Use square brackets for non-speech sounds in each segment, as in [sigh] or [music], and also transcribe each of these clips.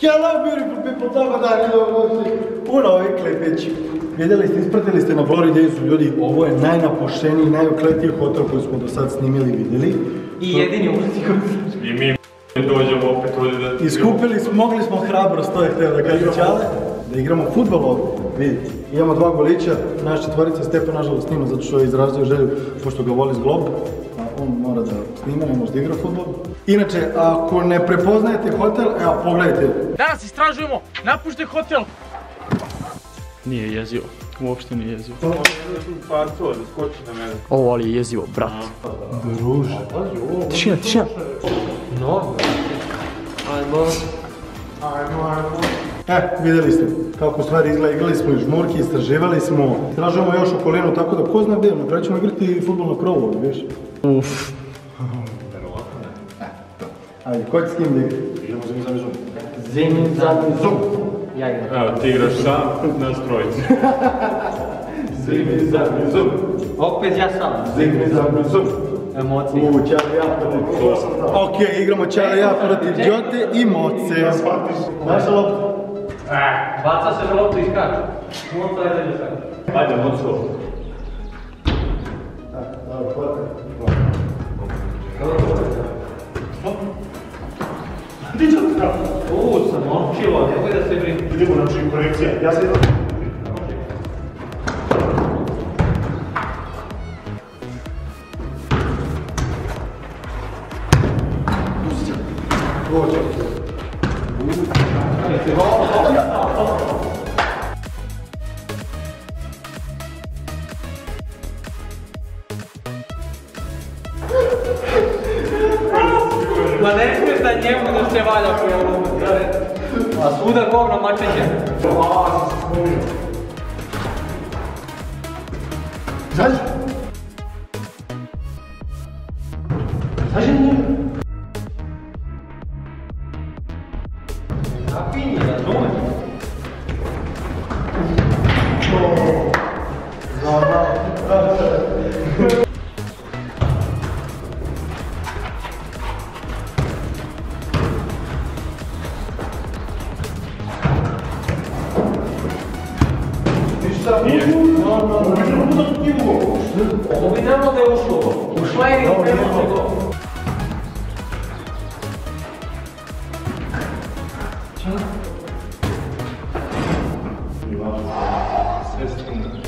Hello beautiful people, tako da ne došli u novi klipić. Vidjeli ste, ispratili ste na Florida su ljudi, ovo je najnapušeniji, najokletiji hotel koji smo do sad snimili i vidjeli. I jedini ulazio. I mi dođemo opet ovdje da... Iskupili smo, mogli smo hrabrost, to je htio da kaže Čale, da igramo futbol ovdje, vidite. Imamo dva golića, naš četvorica Stepa nažalost snima zato što je izrazio želju, pošto ga voli zglob, on mora da snima, ne može da igra futbol. Inače, ako ne prepoznajete hotel, evo pogledajte, Danas istražujemo napušten hotel. Nije jezivo, uopšte nije jezivo. Parcova da skoči na mene. Ovo ali je jezivo, brat. druže. Tišina, tišina. E, vidjeli ste kako stvari izgleda, igrali smo i žmurki, istraživali smo, istražujemo još okolinu, tako da ko zna gdje, na kraju ćemo igrati futbol na krovu, ovdje, viš. Uf. Ajde, ko će s kim da igra? Idemo za mi za zum. Zim, zadnji Zum! Ja igram. Evo, ti igraš sam, nas trojica. [laughs] Zimi za zum. Opet ja sam. Zimi za zum. Emocije. U, Čale ja protiv... Ok, igramo Čale ja protiv Đote i Moce. Naša lopta. Baca se loptu i skače. Moca je da skače. Ajde, moco. Dobro, hvala. Uuu, sam momčilo, nemoj da se brini. Idemo, znači, korekcija. Ja sam jedan... Ma ne smiješ da njemu da se valja po ovom. A svuda govno mačeće. Zađi! desse. É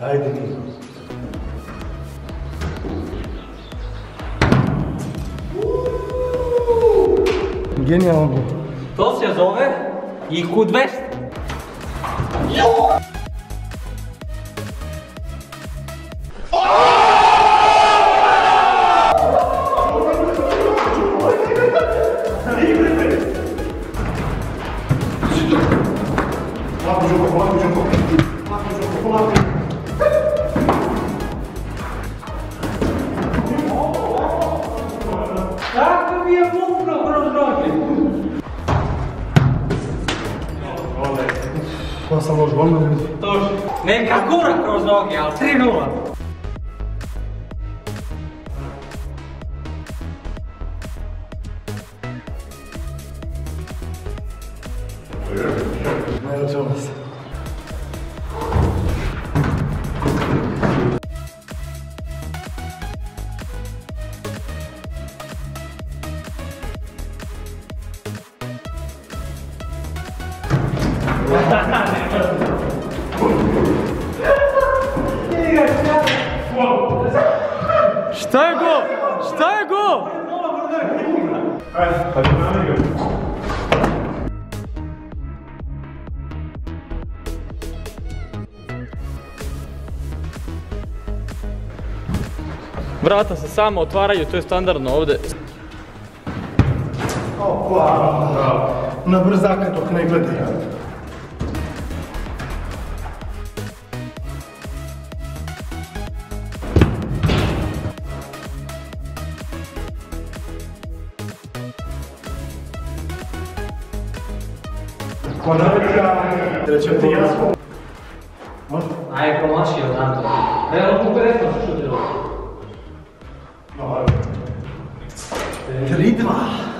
Haydi. Genialno. To se zove i kudvest. Jo! Žuko, polako, Žuko. Polako, Žuko, polako. Kako mi je pukno kroz noge? Ko sam loš gol ne vidi. Točno. Neka kura kroz noge, ali 3-0. Šta je go? Šta je go? Vrata se samo otvaraju, to je standardno ovdje. Opa! Na brzaka dok ne gledaj. Ah, è conosciuto tanto. Eh, non può non questo, ce l'ho. No, vabbè. Che Ritma!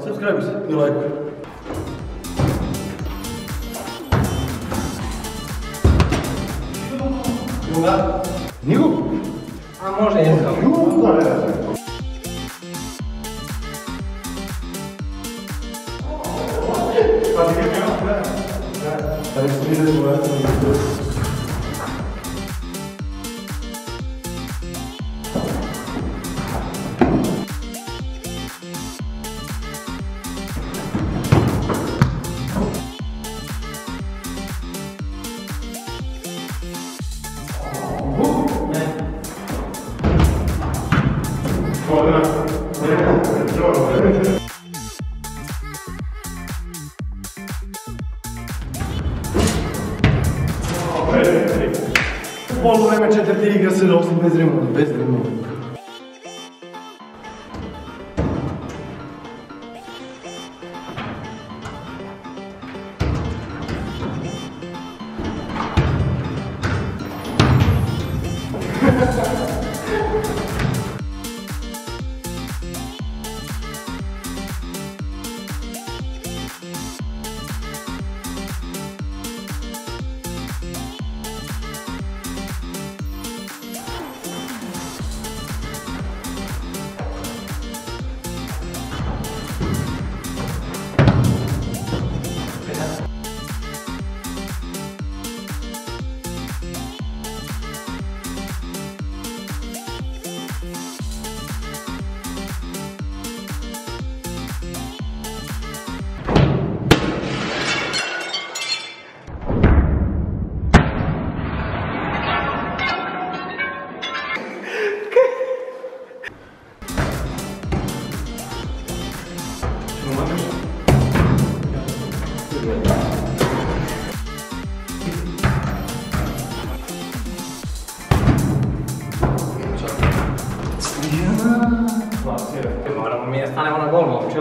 Subscribe, you like. new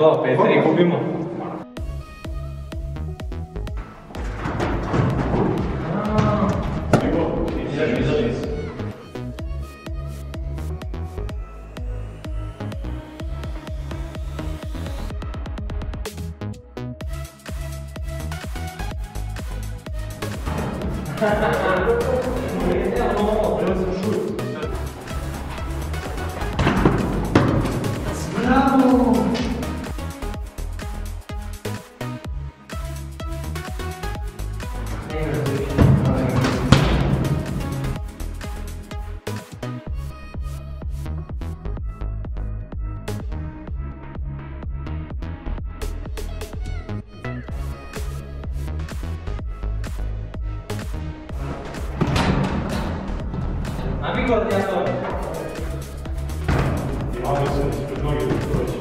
Halo, Petri Nie mamy sensu, żeby nogi wyprowadzić.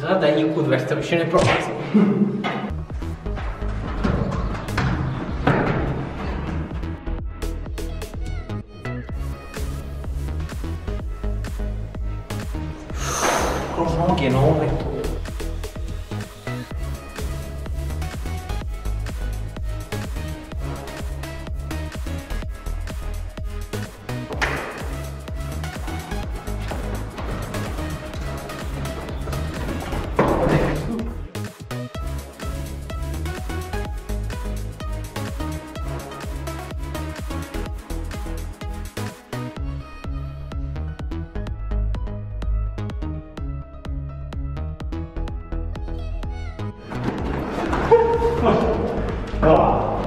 Zadaj nie kudłeś, co by się nie prowadził. no.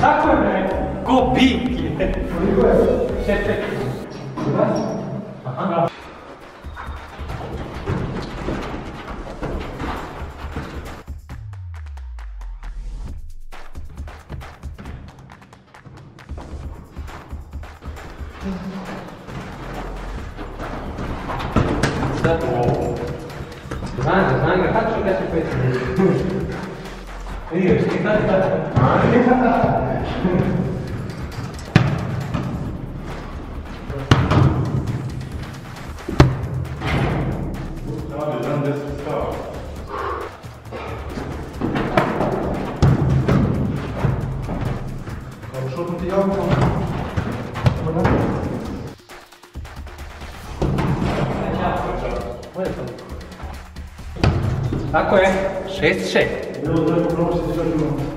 Tako je, ne, gubitki. Koliko je? Še pet. Aha. Zato, znanje, znanje, kako ću da ću peti? Tako je, šest šest. Deus para vocês, Senhor João.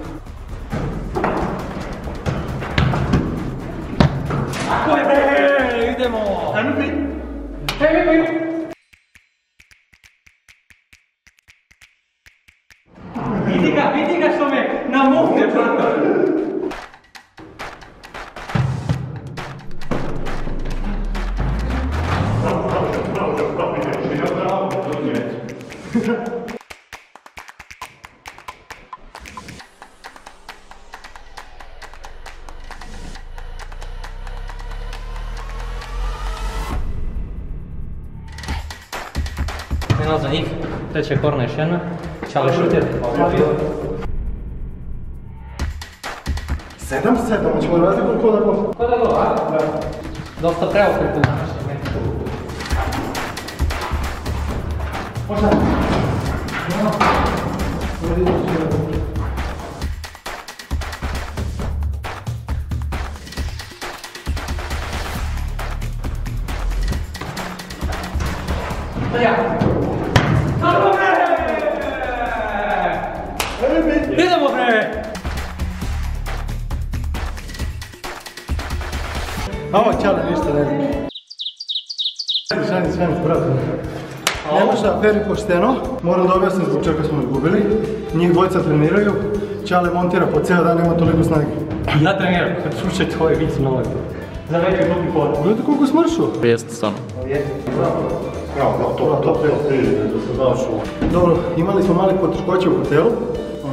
Yeah. ще хора на шена, чалаш отир. Седам, седам, че му разлика от Кодаков. Кодаков, а? Да. Доста право припознаваш. Можно? Да. A ovo čale ništa ne znam. Šani, šani, brate. Nema šta, fer i pošteno. Moram da objasnim zbog čega smo izgubili. Njih dvojica treniraju. Čale montira po cijel dan, nema toliko snage. Ja treniram, kad slušaj tvoj vic nove. Za veći glupi pot. Gledajte koliko smršu. Jest stvarno. Dobro, imali smo mali poteškoće u hotelu.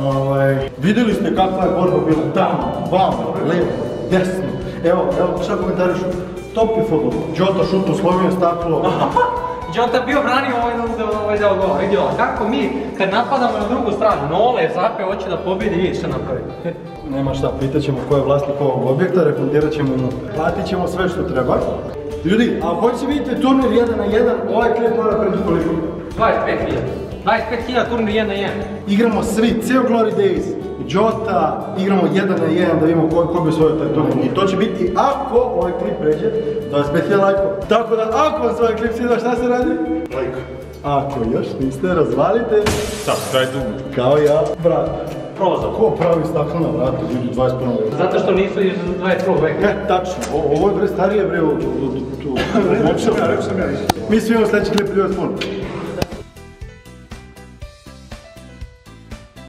Ovaj, vidjeli ste kakva je borba bila tamo, vamo, lijevo, desno. Evo, evo, šta komentarišu? Top je fotbol. Jota šutu, slomio staklo. [laughs] Jota bio branio ovaj da ovaj dao gol. Vidio, kako mi kad napadamo na drugu stranu, Nole zape hoće da pobjedi, vidi šta napravi. [laughs] Nema šta, pitat ćemo ko je vlasnik ovog objekta, refundirat ćemo mu. Platit ćemo sve što treba. Ljudi, a hoćete vidite turnir 1 na 1, ovaj klip mora preći koliko? 25.000. 25.000 turnir 1 na 1. Igramo svi, cijel Glory Days, Jota, igramo 1 na 1 da vidimo ko, ko bi osvojio taj turnir. I to će biti ako ovaj klip pređe 25.000 lajkova. Tako da ako vam se ovaj klip sviđa, šta se radi? Like. Ako još niste, razvalite Subscribe kao ja, brat. Prozor. Ko pravi staklo na vratu, ljudi 21. veka? Zato što nisu iz 21. veka. E, tačno, o- ovo je bre starije bre, tu, tu, tu, tu. Mi svi imamo sljedeći klip, ljudi vas.